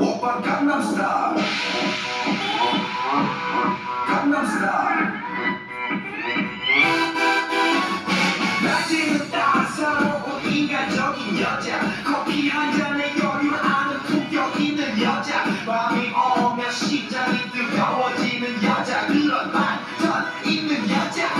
오빠 강남스타 강남스타 낮에는 따사로운 인간적인 여자. 커피 한 잔에 여유 아는 품격 있는 여자. 밤이 오면 심장이 뜨거워지는 여자. 그런 만턴 있는 여자.